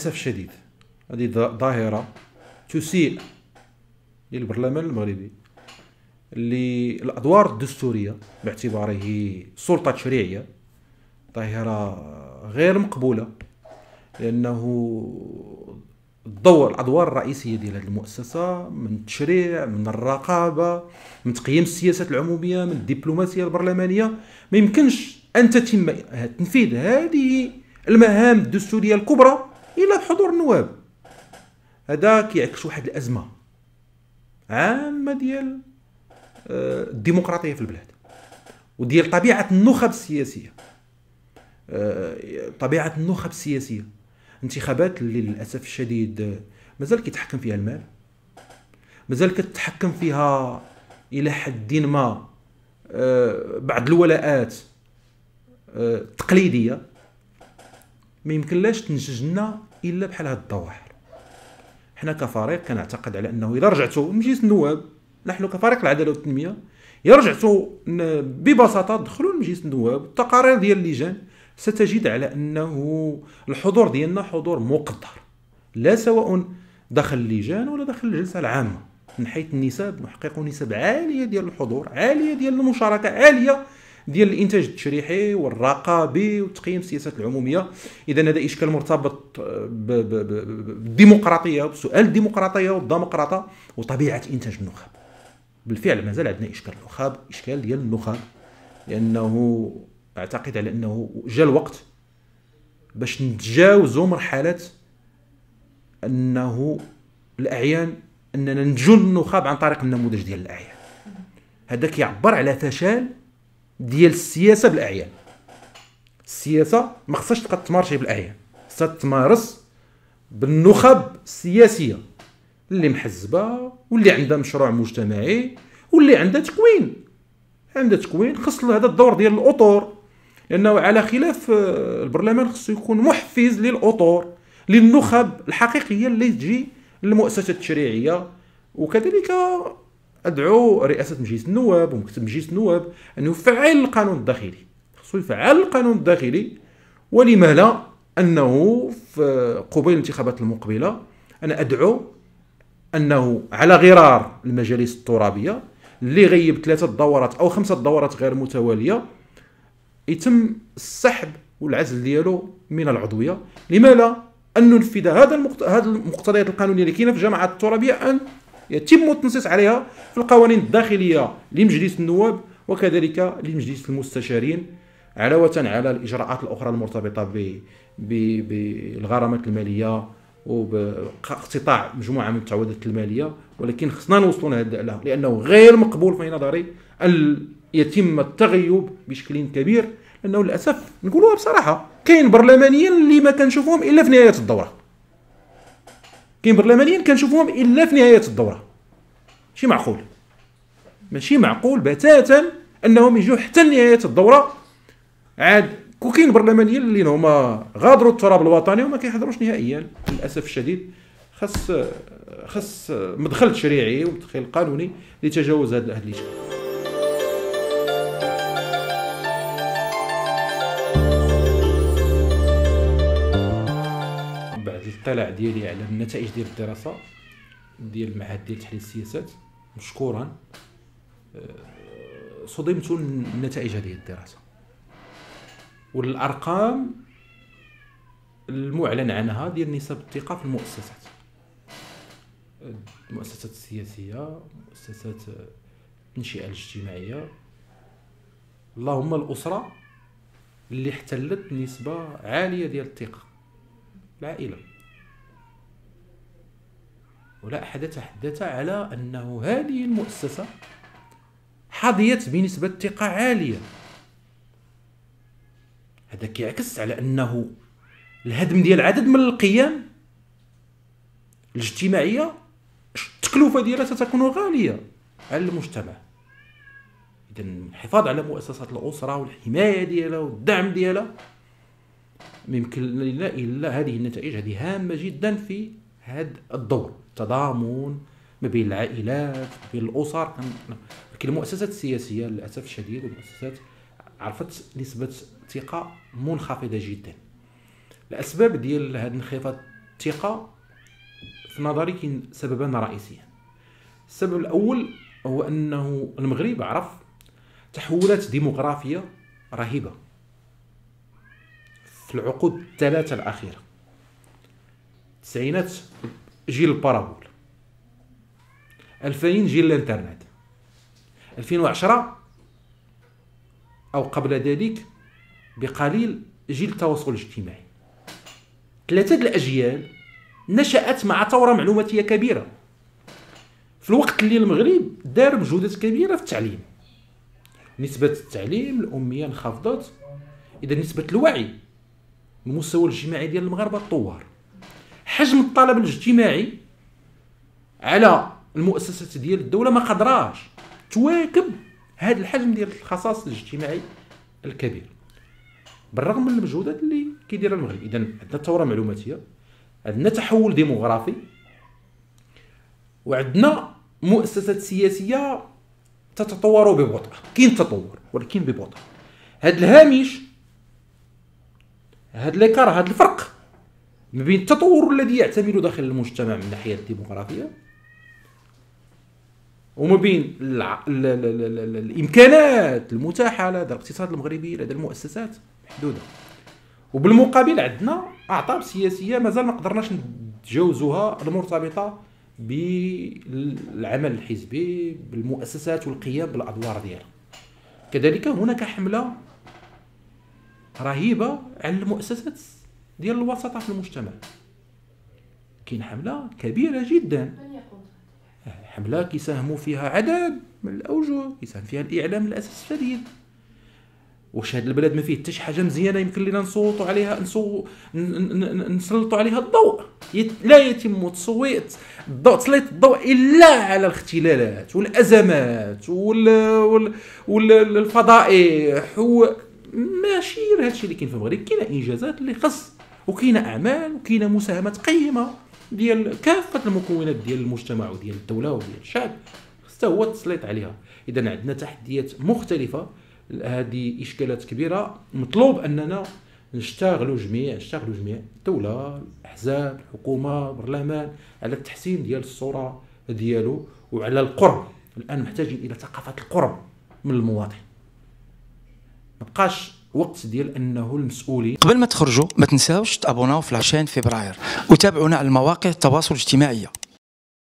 للأسف الشديد. هذه ظاهرة تسيء للبرلمان المغربي اللي الأدوار الدستورية باعتباره سلطة تشريعيه ظاهرة غير مقبولة لأنه الدور الأدوار الرئيسية ديال هذه المؤسسة من التشريع من الرقابة من تقييم السياسات العمومية من الدبلوماسية البرلمانية. ما يمكنش أن تتم تنفيذ هذه المهام الدستورية الكبرى الا بحضور النواب هذا كيعكس واحد الأزمة عامة ديال آه، الديمقراطية في البلاد وديال طبيعة النخب السياسية. آه، طبيعة النخب السياسية. انتخابات اللي للأسف الشديد مازال كيتحكم فيها المال. مازال كتحكم فيها إلى حد ما آه، بعض الولاءات التقليدية. ما يمكنلاش تنتج لنا إلا بحال هاد الظواهر. حنا كفريق كنعتقد على أنه اذا رجعتوا لمجلس النواب نحن كفريق العدالة والتنمية اذا رجعتوا ببساطة دخلوا لمجلس النواب التقارير ديال اللجان ستجد على أنه الحضور ديالنا حضور مقدر لا سواء داخل اللجان ولا داخل الجلسة العامة من حيث النسب نحقق نسب عالية ديال الحضور عالية ديال المشاركة عالية ديال الإنتاج التشريحي والرقابي وتقييم السياسات العمومية. اذا هذا إشكال مرتبط بالديمقراطية بسؤال الديمقراطية والديمقراطة وطبيعة إنتاج النخب. بالفعل مازال عندنا إشكال النخب إشكال ديال النخب لأنه أعتقد على أنه جاء الوقت باش نتجاوزوا مرحلة أنه الأعيان أننا ننجو النخب عن طريق النموذج ديال الأعيان. هذا كيعبر على فشل ديال السياسة بالأعيان. السياسة ما خصهاش تبقى تمارشي بالأعيان. خصها تمارس بالنخب السياسية. اللي محزبة واللي عندها مشروع مجتمعي واللي عندها تكوين. عندها تكوين خص هذا الدور ديال الأطور. لأنه على خلاف آه، البرلمان خصو يكون محفز للأطور للنخب الحقيقية اللي تجي للمؤسسات التشريعية. وكذلك أدعو رئاسة مجلس النواب ومكتب مجلس النواب أن يفعل القانون الداخلي. خصو يفعل القانون الداخلي ولما لا؟ أنه في قبيل الانتخابات المقبلة أنا أدعو أنه على غرار المجالس الترابية اللي غيب ثلاثة دورات أو خمسة دورات غير متوالية يتم السحب والعزل ديالو من العضوية. لما لا أن ننفذ هذا المقتضيات القانونية اللي كاينة في الجماعات الترابية أن يتم التنصيص عليها في القوانين الداخلية لمجلس النواب وكذلك لمجلس المستشارين علاوة على الإجراءات الأخرى المرتبطة بالغرامات المالية وباقتطاع مجموعة من التعويضات المالية ولكن خصنا نوصلوا لها لأنه غير مقبول في نظري أن يتم التغيب بشكل كبير لأنه للأسف نقولوها بصراحة كاين برلمانيين اللي ما كنشوفوهم إلا في نهاية الدورة. كاين برلمانيين كنشوفوهم إلا في نهاية الدورة. ماشي معقول. ماشي معقول بتاتا أنهم يجوا حتى نهايه الدورة. عاد كاين برلمانيين اللي هما غادروا التراب الوطني وما كيحضروش نهائيا للأسف الشديد. خاص خاص مدخل تشريعي ومدخل قانوني لتجاوز هذا الاشكال الاطلاع ديالي على النتائج ديال الدراسة ديال المعهد ديال تحليل السياسات مشكورا. آه، صدمت النتائج هذه الدراسة. والأرقام المعلن عنها ديال نسب الثقة في المؤسسات. المؤسسات السياسية مؤسسات التنشئة الاجتماعية. اللهم الأسرة اللي احتلت نسبة عالية ديال الثقة. العائلة. ولا أحد تحدث على أنه هذه المؤسسة حظيت بنسبة ثقة عالية. هذا كيعكس على أنه الهدم ديال عدد من القيم الاجتماعية التكلفة ديالها ستكون غالية على المجتمع. إذا الحفاظ على مؤسسات الأسرة والحماية ديالها والدعم ديالها يمكن لنا إلا هذه النتائج هذه هامة جدا في هذا الدور. تضامن ما بين العائلات ما بين الأسر. لكن المؤسسات السياسيه للأسف الشديد المؤسسات عرفت نسبة ثقه منخفضة جدا. الأسباب ديال هذا الانخفاض الثقة في نظري كاين سببان رئيسيان السبب الأول هو أنه المغرب عرف تحولات ديموغرافية رهيبة في العقود الثلاثة الأخيرة. التسعينات جيل البارابول. 2000 جيل الانترنت. 2010 أو قبل ذلك بقليل جيل التواصل الاجتماعي. ثلاثة الأجيال نشأت مع ثورة معلوماتية كبيرة. في الوقت اللي المغرب دار مجهودات كبيرة في التعليم. نسبة التعليم الأمية انخفضت. إذا نسبة الوعي المستوى الاجتماعي ديال المغاربة تطور حجم الطلب الاجتماعي على المؤسسات ديال الدولة ما قدراش تواكب هذا الحجم ديال الخصاص الاجتماعي الكبير. بالرغم من المجهودات اللي كيديرها المغرب. اذا عندنا ثورة معلوماتية عندنا تحول ديموغرافي وعندنا مؤسسات سياسية تتطور ببطء. كاين تطور ولكن ببطء. هذا الهامش هذا ليكار هذا الفرق ما بين التطور الذي يعتمد داخل المجتمع من الناحيه الديموغرافيه وما بين. ال... ال... ال... الإمكانات المتاحة لدى الاقتصاد المغربي لدى المؤسسات محدودة وبالمقابل عندنا أعطاب سياسية مازال ما قدرناش نتجاوزوها المرتبطة بالعمل الحزبي بالمؤسسات والقيام بالأدوار ديالها كذلك هناك حملة رهيبة على المؤسسات ديال الوسطاء في المجتمع. كاين حملة كبيرة جدا. حملة كيساهموا فيها عدد من الأوجه كيساهم فيها الإعلام للاسف الشديد. واش هذا البلد ما فيه حتى شي حاجة مزيانة يمكن لنا نصوتوا عليها نصو نسلطوا عليها الضوء. لا يتم تصويت الضوء تسليط الضوء إلا على الاختلالات والأزمات وال... وال... والفضائح و... ماشي غير هادشي اللي كاين في المغرب. كاينة إنجازات اللي خص وكاينه أعمال وكاينه مساهمات قيمة ديال كافة المكونات ديال المجتمع وديال الدولة وديال الشعب. حتى هو التسليط عليها. إذا عندنا تحديات مختلفة. هذه إشكالات كبيرة. مطلوب أننا نشتغلوا جميع نشتغلوا جميع الدولة الأحزاب الحكومة البرلمان على التحسين ديال الصورة ديالو وعلى القرب. الآن محتاجين إلى ثقافة القرب من المواطن. ما بقاش وقت ديال أنه المسؤولين قبل ما تخرجوا ما تنساوش تابوناو في العشرين فبراير وتابعونا على المواقع التواصل الاجتماعي.